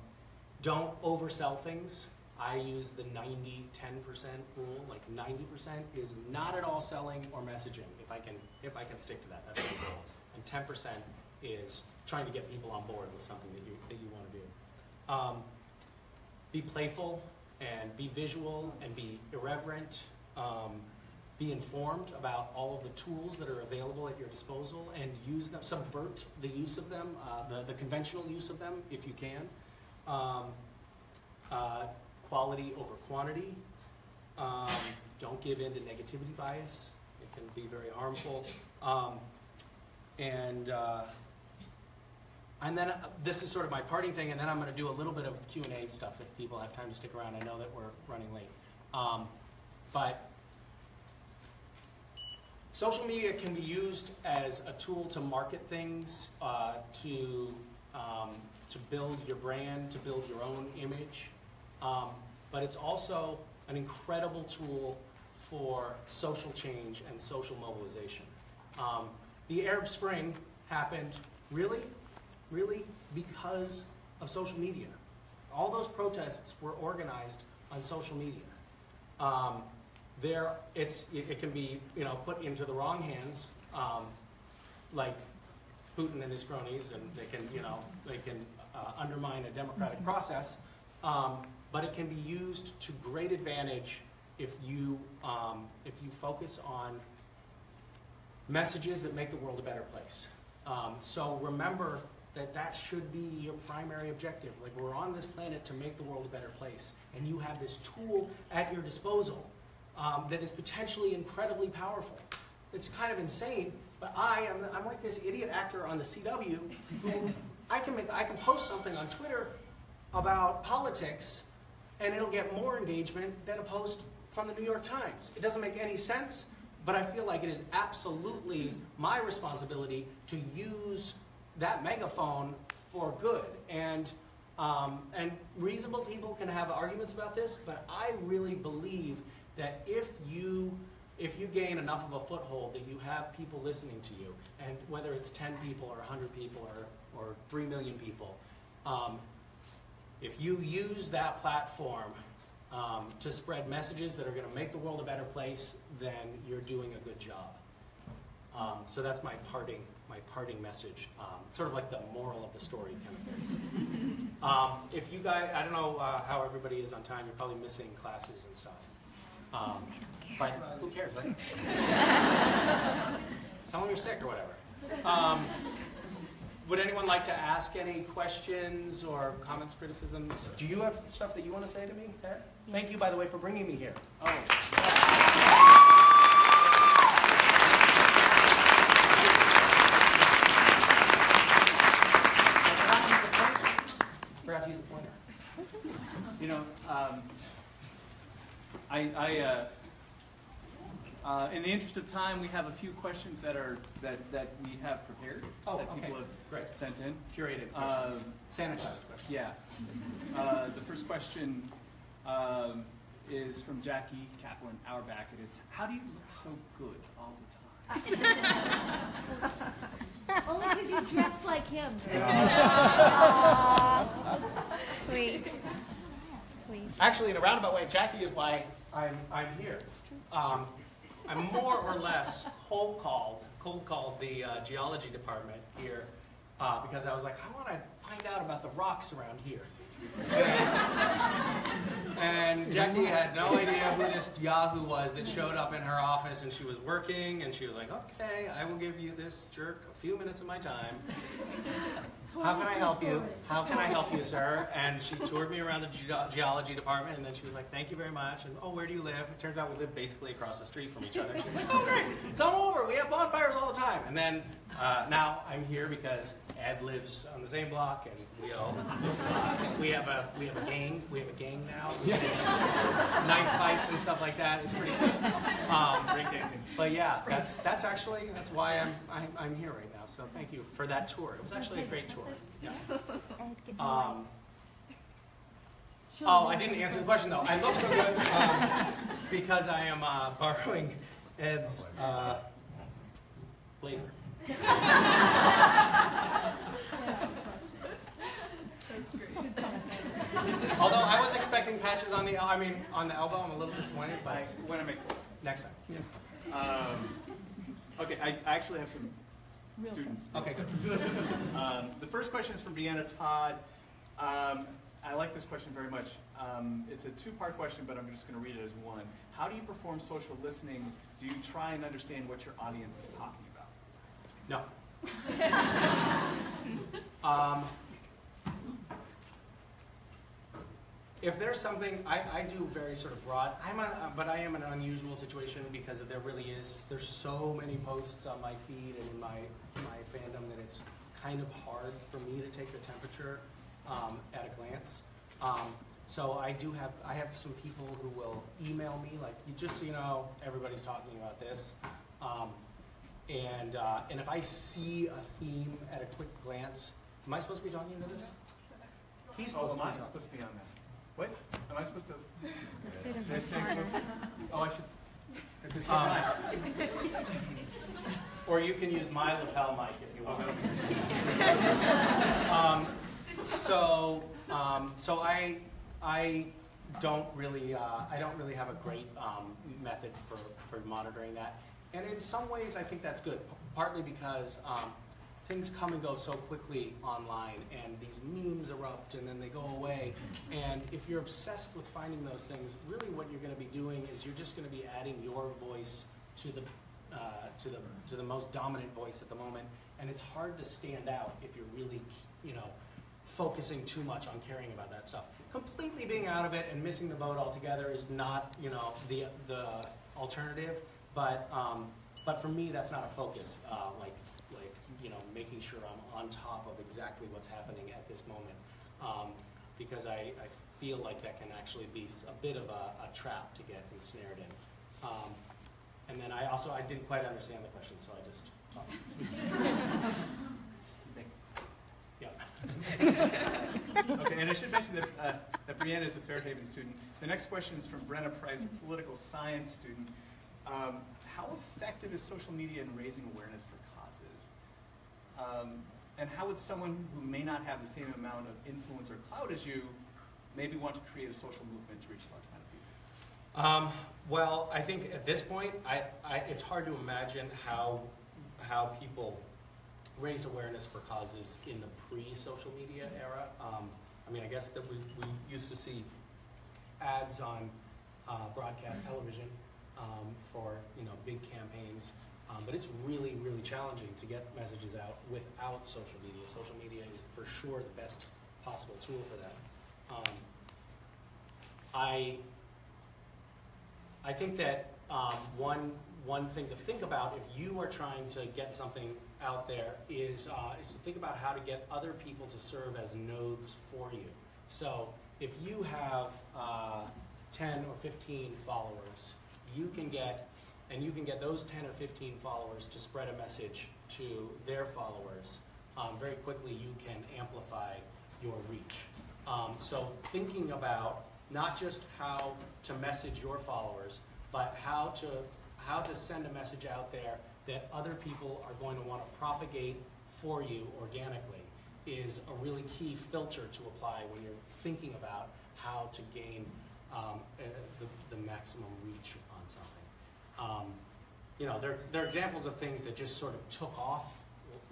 don't oversell things. I use the 90 10% rule. Like 90% is not at all selling or messaging. If I can, if I can stick to that, that's the goal. And 10% is trying to get people on board with something that you that you want to do. Um, be playful and be visual and be irreverent. Um, be informed about all of the tools that are available at your disposal and use them. Subvert the use of them, uh, the the conventional use of them, if you can. Um, uh, quality over quantity. Um, don't give in to negativity bias. It can be very harmful. Um, and uh, and then uh, this is sort of my parting thing, and then I'm going to do a little bit of Q and A stuff if people have time to stick around. I know that we're running late, um, but social media can be used as a tool to market things, uh, to um, to build your brand, to build your own image. Um, but it's also an incredible tool for social change and social mobilization. Um, the Arab Spring happened really, really because of social media. All those protests were organized on social media. Um, there, it's, it, it can be, you know, put into the wrong hands, um, like Putin and his cronies, and they can, you know, they can uh, undermine a democratic process. Um, but it can be used to great advantage if you, um, if you focus on messages that make the world a better place. Um, so remember that that should be your primary objective. Like we're on this planet to make the world a better place, and you have this tool at your disposal um, that is potentially incredibly powerful. It's kind of insane, but I am I'm like this idiot actor on the CW who I can make I can post something on Twitter about politics, and it'll get more engagement than a post from the New York Times. It doesn't make any sense, but I feel like it is absolutely my responsibility to use that megaphone for good. And um, and reasonable people can have arguments about this, but I really believe that if you if you gain enough of a foothold that you have people listening to you, and whether it's 10 people or 100 people or, or 3 million people, um, if you use that platform um, to spread messages that are going to make the world a better place, then you're doing a good job. Um, so that's my parting, my parting message, um, sort of like the moral of the story kind of thing. um, if you guys, I don't know uh, how everybody is on time. You're probably missing classes and stuff. Um, but who cares, right? Tell them you're sick or whatever. Um, would anyone like to ask any questions or comments, criticisms? Do you have stuff that you want to say to me, Eric? Thank you, by the way, for bringing me here. Oh. Forgot to use the pointer. You know, um, I, I, uh, uh, in the interest of time, we have a few questions that are, that, that we have prepared. Oh, That okay. people have Great. sent in. Curated questions. Um, Sanitized questions. Yeah. Uh, the first question, um, is from Jackie Kaplan, Auerbach, and it's, how do you look so good all the time? Only because you dress like him. Sweet. Sweet. Actually, in a roundabout way, Jackie is why I'm, I'm here. Um, I more or less cold called, cold called the uh, geology department here uh, because I was like, I want to find out about the rocks around here. and Jackie had no idea who this Yahoo was that showed up in her office and she was working and she was like, okay, I will give you this jerk a few minutes of my time. How can I help you? How can I help you, sir? And she toured me around the ge- geology department, and then she was like, "Thank you very much." And oh, where do you live? It turns out we live basically across the street from each other. She's like, "Oh, great! Come over. We have bonfires all the time." And then uh, now I'm here because Ed lives on the same block, and we all uh, we have a we have a gang. We have a gang now. Night fights and stuff like that. It's pretty good. Um, but yeah, that's that's actually that's why I'm, I'm I'm here right now. So thank you for that tour. It was actually a great tour. Yeah. Um, oh, I didn't answer the question though. I look so good um, because I am uh, borrowing Ed's uh, blazer. Although I was expecting patches on the, I mean, on the elbow, I'm a little disappointed, but I want to make, next time. um, okay, I, I actually have some student. Okay, good. Um, the first question is from Deanna Todd. Um, I like this question very much. Um, it's a two-part question, but I'm just going to read it as one. How do you perform social listening? Do you try and understand what your audience is talking about? No. um, if there's something, I, I do very sort of broad, I'm a, uh, but I am in an unusual situation because there really is, there's so many posts on my feed and in my, my fandom that it's kind of hard for me to take the temperature um, at a glance. Um, so I do have, I have some people who will email me, like, "You- just so you know, everybody's talking about this. Um, and, uh, and if I see a theme at a quick glance, am I supposed to be talking to this? He's Oh, to am be I supposed to be on that? What? Am I supposed to? The students Should I are stay Oh, I should. This is Um, mine. Or you can use my lapel mic if you want. um, so, um, so I, I don't really, uh, I don't really have a great um, method for, for monitoring that. And in some ways, I think that's good, p- partly because um, things come and go so quickly online, and these memes erupt and then they go away. And if you're obsessed with finding those things, really what you're going to be doing is you're just going to be adding your voice to the uh, to the to the most dominant voice at the moment, and it's hard to stand out if you're really, you know, focusing too much on caring about that stuff. Completely being out of it and missing the boat altogether is not, you know, the the alternative. But um, but for me, that's not a focus. Uh, like like you know, making sure I'm on top of exactly what's happening at this moment, um, because I, I feel like that can actually be a bit of a, a trap to get ensnared in. Um, and then I also, I didn't quite understand the question, so I just talked. Yeah. Okay, and I should mention that, uh, that Brianna is a Fairhaven student. The next question is from Brenna Price, a political science student. Um, how effective is social media in raising awareness for? Um, and how would someone who may not have the same amount of influence or clout as you maybe want to create a social movement to reach a large amount of people? Um, well, I think at this point, I, I, it's hard to imagine how, how people raised awareness for causes in the pre-social media era. Um, I mean, I guess that we, we used to see ads on uh, broadcast television um, for you know big campaigns, um, but it's really really challenging to get messages out without social media. Social media is for sure the best possible tool for that. Um, I I think that um, one one thing to think about if you are trying to get something out there is uh, is to think about how to get other people to serve as nodes for you. So if you have uh, 10 or 15 followers, you can get and you can get those 10 or 15 followers to spread a message to their followers. Um, very quickly, you can amplify your reach. Um, so thinking about not just how to message your followers, but how to how to send a message out there that other people are going to want to propagate for you organically is a really key filter to apply when you're thinking about how to gain um, uh, the, the maximum reach on something. Um, you know, there, there are examples of things that just sort of took off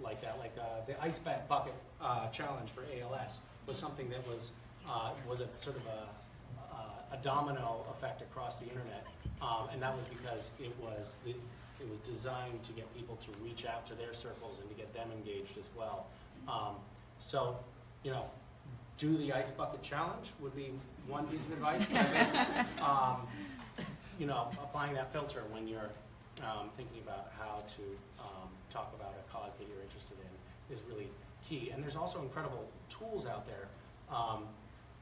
like that, like uh, the ice bucket uh, challenge for ALS was something that was uh, was a sort of a, uh, a domino effect across the internet, um, and that was because it was it, it was designed to get people to reach out to their circles and to get them engaged as well. Um, so, you know, do the ice bucket challenge would be one piece of advice. But I think, um, you know, applying that filter when you're um, thinking about how to um, talk about a cause that you're interested in is really key. And there's also incredible tools out there, um,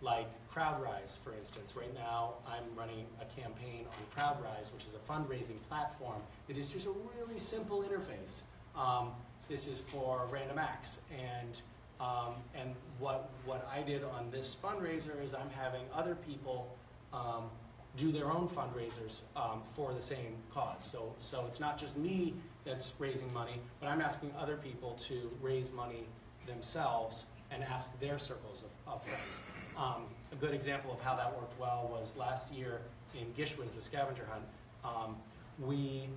like CrowdRise, for instance. Right now, I'm running a campaign on CrowdRise, which is a fundraising platform. It is just a really simple interface. Um, this is for Random Acts, and um, and what what I did on this fundraiser is I'm having other people um, do their own fundraisers um, for the same cause. So, so it's not just me that's raising money, but I'm asking other people to raise money themselves and ask their circles of, of friends. Um, a good example of how that worked well was last year in GISHWHES, the scavenger hunt. Um, we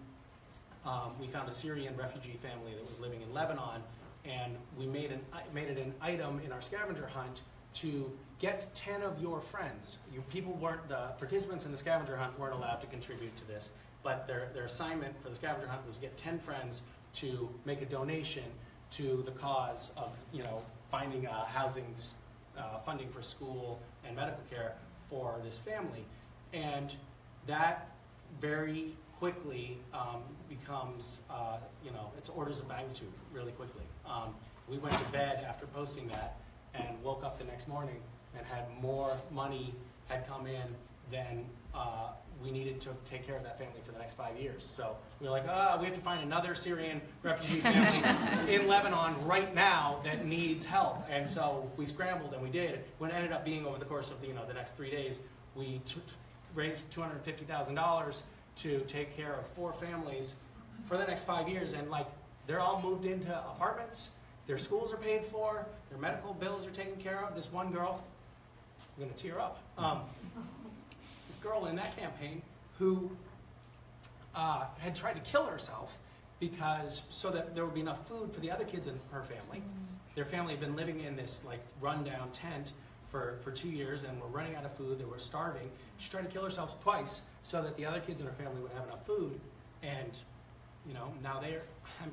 um, we found a Syrian refugee family that was living in Lebanon, and we made, an, made it an item in our scavenger hunt to get 10 of your friends. You, people weren't, the participants in the scavenger hunt weren't allowed to contribute to this, but their, their assignment for the scavenger hunt was to get 10 friends to make a donation to the cause of, you know, finding housing, uh, funding for school and medical care for this family. And that very quickly um, becomes, uh, you know, it's orders of magnitude really quickly. Um, we went to bed after posting that and woke up the next morning and had more money had come in than uh, we needed to take care of that family for the next five years. So we were like, ah, we have to find another Syrian refugee family in Lebanon right now that needs help. And so we scrambled and we did. What ended up being over the course of the, you know the next three days, we t- raised two hundred fifty thousand dollars to take care of four families for the next five years. And like they're all moved into apartments. Their schools are paid for. Their medical bills are taken care of. This one girl, I'm gonna tear up. Um, this girl in that campaign who uh, had tried to kill herself because so that there would be enough food for the other kids in her family. Their family had been living in this like rundown tent for, for two years and were running out of food. They were starving. She tried to kill herself twice so that the other kids in her family would have enough food. And you know now they're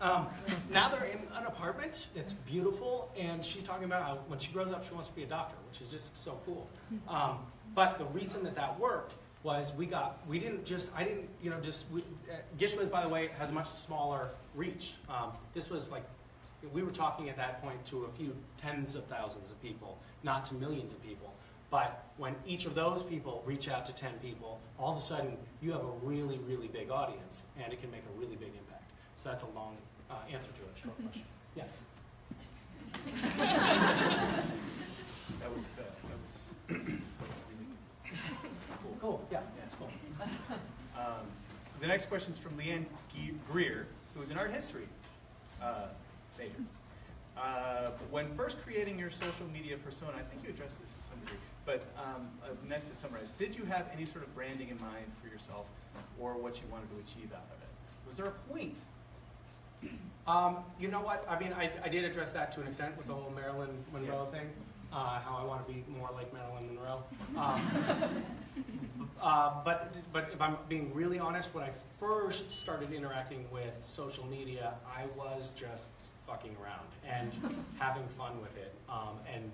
um, now they're in an apartment that's beautiful, and she's talking about how when she grows up she wants to be a doctor, which is just so cool. Um, but the reason that that worked was we got we didn't just I didn't you know just we, uh, by the way has a much smaller reach. Um, this was like we were talking at that point to a few tens of thousands of people, not to millions of people. But when each of those people reach out to 10 people, all of a sudden you have a really, really big audience, and it can make a really big impact. So that's a long uh, answer to a short question. Yes. That was, uh, that was. Cool. Yeah. That's cool. Um, the next question is from Leanne Ge- Greer, who is an art history uh, major. Uh, when first creating your social media persona, I think you addressed this to some degree, but um, uh, nice to summarize. Did you have any sort of branding in mind for yourself or what you wanted to achieve out of it? Was there a point? Um, you know what? I mean, I, I did address that to an extent with the whole Marilyn Monroe thing, uh, how I want to be more like Marilyn Monroe. Um, uh, but, but if I'm being really honest, when I first started interacting with social media, I was just fucking around and having fun with it. Um, and,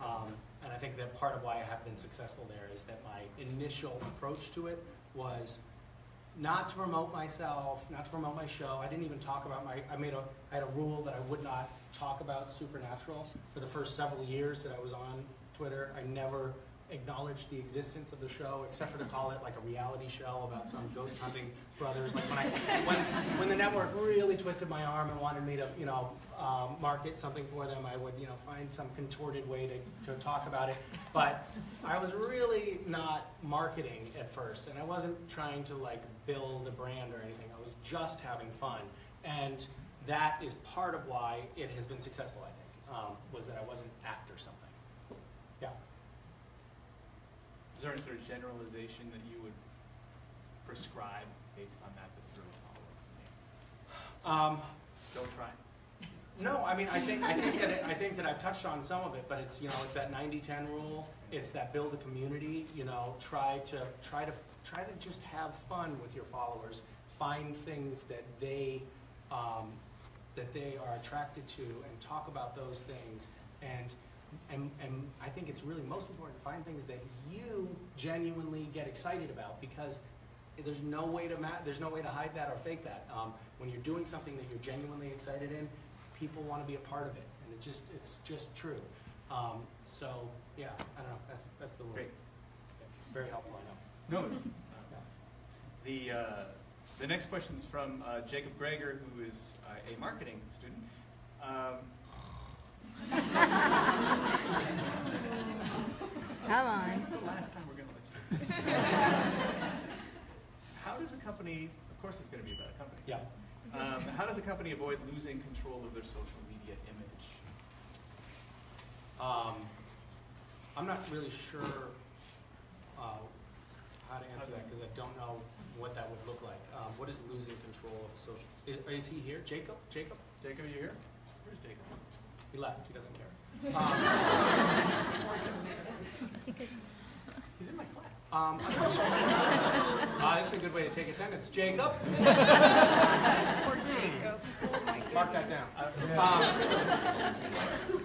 um, and I think that part of why I have been successful there is that my initial approach to it was not to promote myself, not to promote my show. I didn't even talk about my. I made a. I had a rule that I would not talk about Supernatural for the first several years that I was on Twitter. I never acknowledged the existence of the show, except for to call it like a reality show about some ghost hunting brothers. Like when I, when, when the network really twisted my arm and wanted me to, you know, um, market something for them, I would, you know, find some contorted way to, to talk about it. But I was really not marketing at first, and I wasn't trying to like build a brand or anything. I was just having fun, and that is part of why it has been successful. I think um, was that I wasn't after something. Yeah. Is there any sort of generalization that you would prescribe based on that that's sort of follow Um, Don't try. No, I mean, I think, I think that, it, I think that I've touched on some of it, but it's, you know, it's that 90-10 rule. It's that build a community, you know, try to, try to, try to just have fun with your followers. Find things that they, um, that they are attracted to and talk about those things. And, and, and I think it's really most important to find things that you genuinely get excited about because there's no way to ma- there's no way to hide that or fake that. Um, when you're doing something that you're genuinely excited in, people want to be a part of it, and it just it's just true. Um, so yeah, I don't know. That's that's the word. Great. It's very helpful. I know. No. The, uh, the next question is from uh, Jacob Greger, who is uh, a marketing student. Um, Come on. When's the last time we're going to let you? How does a company, of course it's going to be about a company. Yeah. Um, how does a company avoid losing control of their social media image? Um, I'm not really sure uh, how to answer that because I don't know what that would look like. Um, what is losing control of social? Is, is he here? Jacob? Jacob? Jacob, are you here? Where's Jacob? He left. He doesn't care. Um, He's in my class. Um, I'm not sure. Ah, this is a good way to take attendance. Jacob? Mark that down. Um,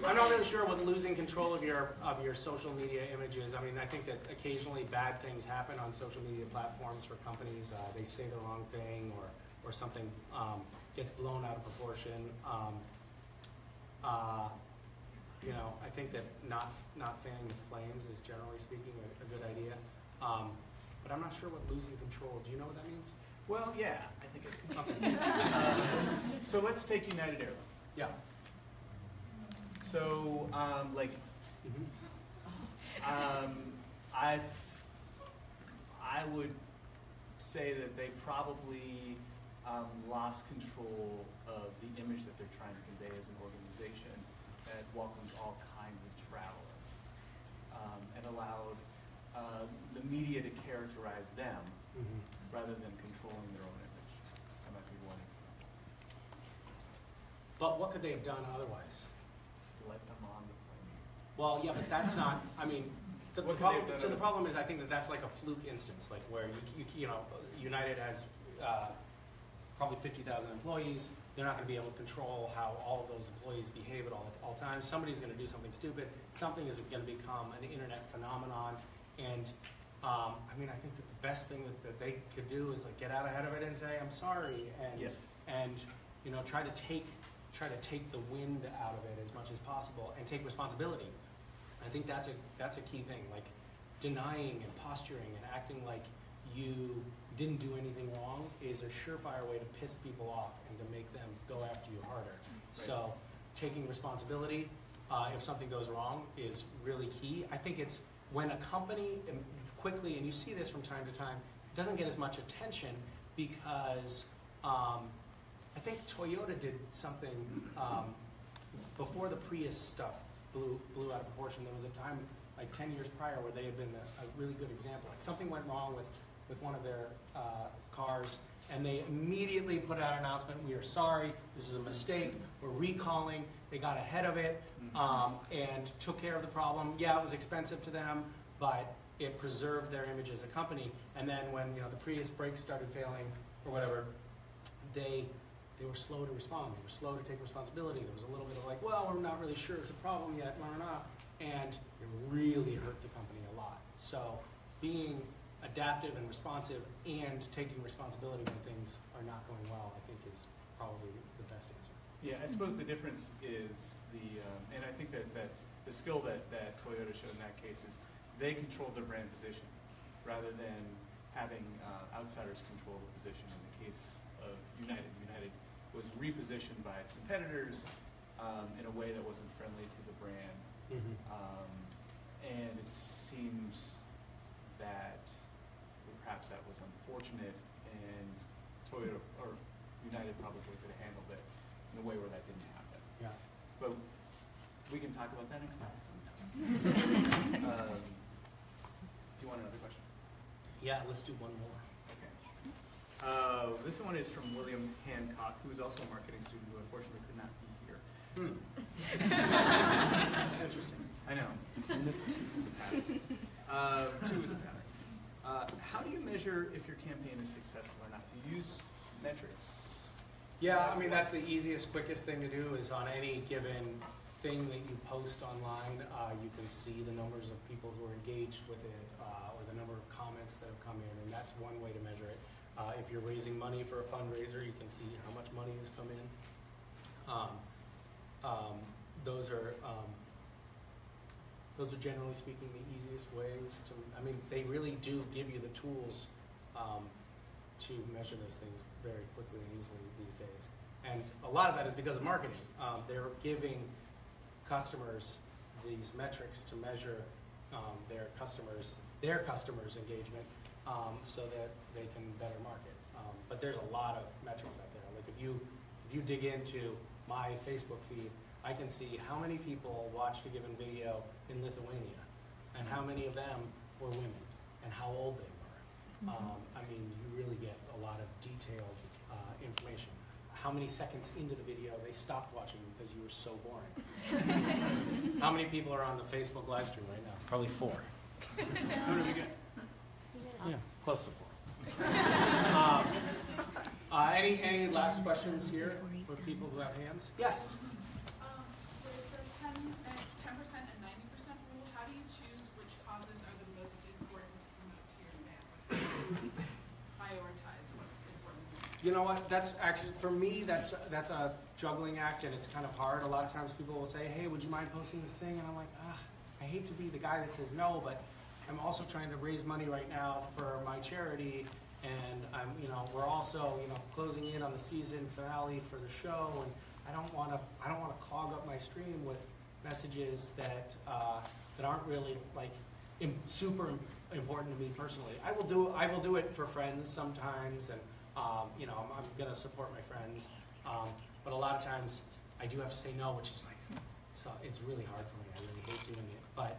I'm not really sure what losing control of your, of your social media image is. I mean, I think that occasionally bad things happen on social media platforms for companies. Uh, they say the wrong thing or, or something um, gets blown out of proportion. Um, uh, you know, I think that not, not fanning the flames is generally speaking a, a good idea. Um, but I'm not sure what losing control, do you know what that means? Well, yeah, I think it. Okay. Uh, So let's take United Airlines. Yeah. So, um, leggings. Mhm. Um, I, I would say that they probably um, lost control of the image that they're trying to convey as an organization that welcomes all kinds of travelers um, and allowed uh, the media to characterize them Mhm. rather than controlling their own image. That might be one example. But what could they have done otherwise? Let them on the plane. Well, yeah, but that's not, I mean, the problem, so the problem is, I think that that's like a fluke instance, like where you, you, you know, United has, uh, probably fifty thousand employees, they're not gonna be able to control how all of those employees behave at all, at all times, somebody's gonna do something stupid, something is gonna become an internet phenomenon, and, um, I mean, I think that the best thing that, that they could do is like get out ahead of it and say, I'm sorry, and Yes. and you know try to take try to take the wind out of it as much as possible and take responsibility. I think that's a that's a key thing. Like denying and posturing and acting like you didn't do anything wrong is a surefire way to piss people off and to make them go after you harder. So taking responsibility uh, if something goes wrong is really key. I think it's when a company um, quickly, and you see this from time to time, doesn't get as much attention because um, I think Toyota did something um, before the Prius stuff blew, blew out of proportion. There was a time, like 10 years prior, where they had been a, a really good example. Like something went wrong with, with one of their uh, cars, and they immediately put out an announcement, we are sorry, this is a mistake, we're recalling. They got ahead of it um, and took care of the problem. Yeah, it was expensive to them, but it preserved their image as a company. And then when, you know, the Prius brakes started failing or whatever, they they were slow to respond. They were slow to take responsibility. There was a little bit of like, well, we're not really sure it's a problem yet, blah, blah, blah. and it really hurt the company a lot. So being adaptive and responsive and taking responsibility when things are not going well, I think is probably the best answer. Yeah, I suppose the difference is the, um, and I think that, that the skill that, that Toyota showed in that case is they controlled their brand position rather than having uh, outsiders control the position. In the case of United, United was repositioned by its competitors um, in a way that wasn't friendly to the brand. Um, and it seems that perhaps that was unfortunate, and Toyota or United probably could have handled it in a way where that didn't happen. Yeah. But we can talk about that in class sometime. um, do you want another question? Yeah, let's do one more. Okay. Uh, this one is from William Hancock, who is also a marketing student who unfortunately could not be here. That's interesting. I know. Uh, two is a pattern. Uh, how do you measure if your campaign is successful or not? Do you use metrics? Yeah, I mean, that's the easiest, quickest thing to do is on any given thing that you post online, uh, you can see the numbers of people who are engaged with it, uh, or the number of comments that have come in, and that's one way to measure it. Uh, if you're raising money for a fundraiser, you can see how much money has come in. Um, um, those are, um, those are generally speaking the easiest ways to, I mean, they really do give you the tools, um, to measure those things very quickly and easily these days. And a lot of that is because of marketing. Um, they're giving customers these metrics to measure um, their customers, their customers' engagement, um, so that they can better market. Um, but there's a lot of metrics out there. Like if you if you dig into my Facebook feed, I can see how many people watched a given video in Lithuania, and how many of them were women, and how old they were. Um, I mean, you really get a lot of detailed uh, information. How many seconds into the video they stopped watching because you were so boring. How many people are on the Facebook live stream right now? Probably four. Who do we get? Yeah, close to four. Um, uh, any, any last questions here for people who have hands? Yes? Um, with the ten and ten percent and ninety percent rule, how do you choose which causes are the most important to promote to your family? Prioritize what's important. You know what, that's actually, for me, that's, that's a juggling act and it's kind of hard. A lot of times people will say, hey, would you mind posting this thing? And I'm like, ah, I hate to be the guy that says no, but I'm also trying to raise money right now for my charity, and I'm, you know, we're also, you know, closing in on the season finale for the show, and I don't want to, I don't want to clog up my stream with messages that uh, that aren't really like super important to me personally. I will do, I will do it for friends sometimes, and um, you know, I'm, I'm gonna support my friends, um, but a lot of times I do have to say no, which is like, so it's really hard for me. I really hate doing it, but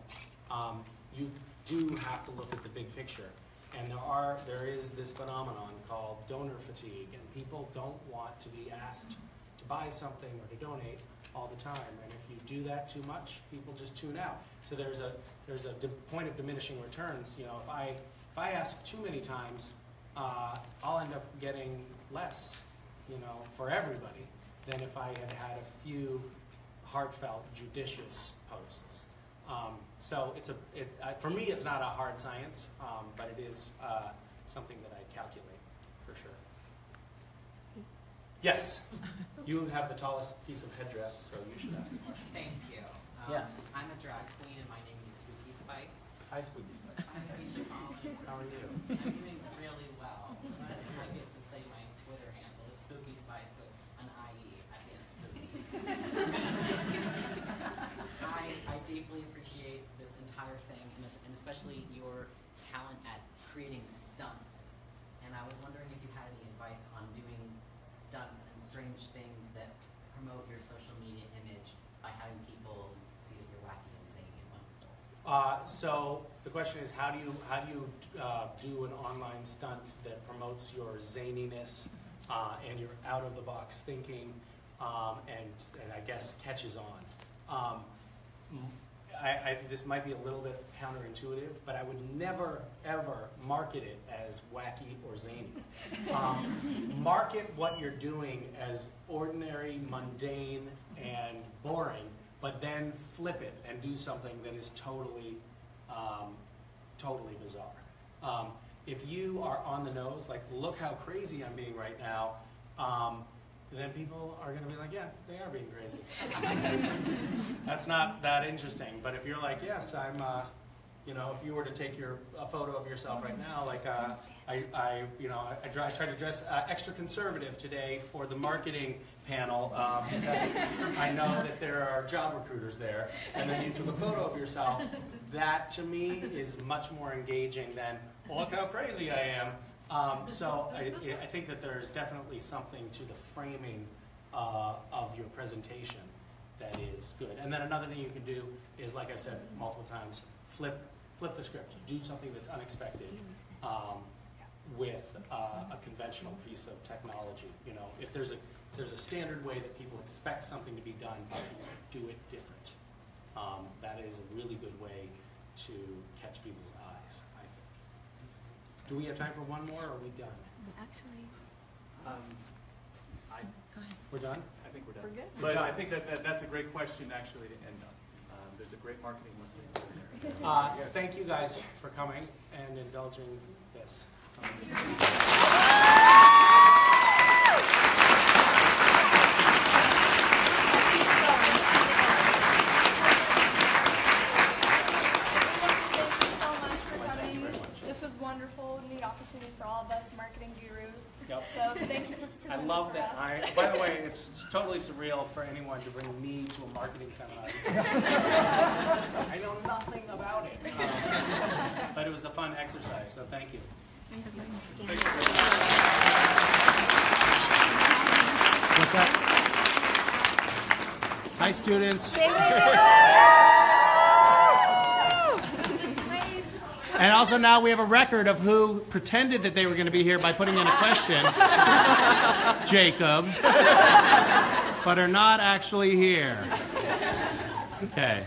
um, you do have to look at the big picture. And there are, there is this phenomenon called donor fatigue, and people don't want to be asked to buy something or to donate all the time. And if you do that too much, people just tune out. So there's a, there's a point of diminishing returns. You know, if I, if I ask too many times, uh, I'll end up getting less, you know, for everybody than if I had had a few heartfelt, judicious posts. Um, so it's a, it, uh, for me, it's not a hard science, um, but it is uh, something that I calculate for sure. Yes, you have the tallest piece of headdress, so you should ask a question. Thank you. Um, Yes. I'm a drag queen and my name is Spooky Spice. Hi, Spooky Spice. I'm Alicia How are you? I'm doing really well. I get to say my Twitter handle. It's Spooky Spice with an IE at the end of spooky. I, I deeply appreciate this entire thing and, es- and especially your talent at creating stunts. And I was wondering if you had any advice on doing stunts and strange things that promote your social media image by having people see that you're wacky and zany and wonderful. Uh, so the question is, how do you how do you uh, do an online stunt that promotes your zaniness uh, and your out of the box thinking, um, and and I guess catches on. Um, I, I, this might be a little bit counterintuitive, but I would never ever market it as wacky or zany. Um, market what you're doing as ordinary, mundane, and boring, but then flip it and do something that is totally, um, totally bizarre. Um, if you are on the nose, like, look how crazy I'm being right now, um, then people are going to be like, yeah, they are being crazy. That's not that interesting. But if you're like, yes, I'm, uh, you know, if you were to take your a photo of yourself right now, like uh, I, I, you know, I, I, try, to dress uh, extra conservative today for the marketing panel um, because I know that there are job recruiters there, and then you took a photo of yourself. That to me is much more engaging than well, look how crazy I am. Um, so I, I think that there's definitely something to the framing uh, of your presentation that is good. And then another thing you can do is, like I've said multiple times, flip flip the script. Do something that's unexpected um, with uh, a conventional piece of technology. You know, if there's a there's a standard way that people expect something to be done, do it different. Um, that is a really good way to catch people's eyes. I think. Do we have time for one more, or are we done? Actually, Um, I, We're done. I think we're done. We're good. But I think that, that that's a great question actually to end on. Um, there's a great marketing message in there. Uh, thank you guys for coming and indulging this. Thank you so much for Well, thank you coming. very much. This was wonderful, neat opportunity for all of us marketing gurus. Yep. So thank you for I presenting love that. I, by the way, it's totally surreal for anyone to bring me to a marketing seminar. I know nothing about it, um, but it was a fun exercise. So thank you. What's that? Hi, students. And also now we have a record of who pretended that they were going to be here by putting in a question, Jacob, but are not actually here. Okay.